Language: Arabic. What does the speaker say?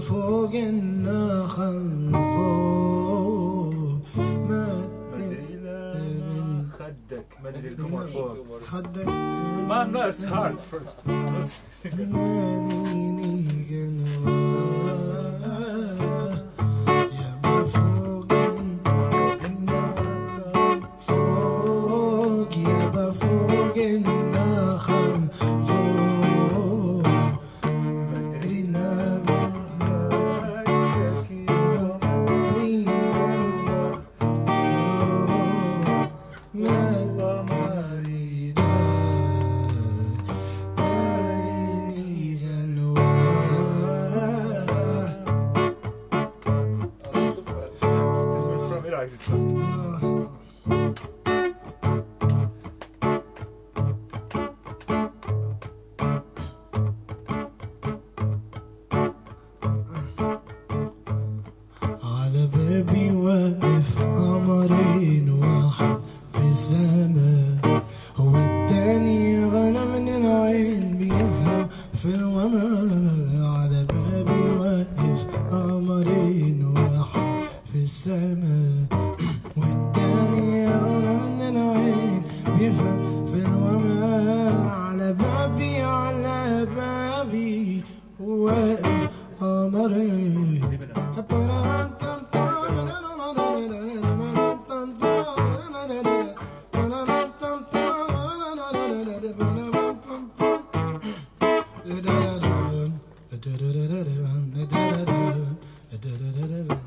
فوق النخل فوق ما خدك. مدري القمر فوق خدك. ما الناس هارد فيرست مانيني one. على بابي واقف قمرين واحد بالسما هو التاني غنى من العين بيفهم في الوما السما والتاني غنى من العين. بيفهم في الوما. على بابي على بابي. واقف قمرين يا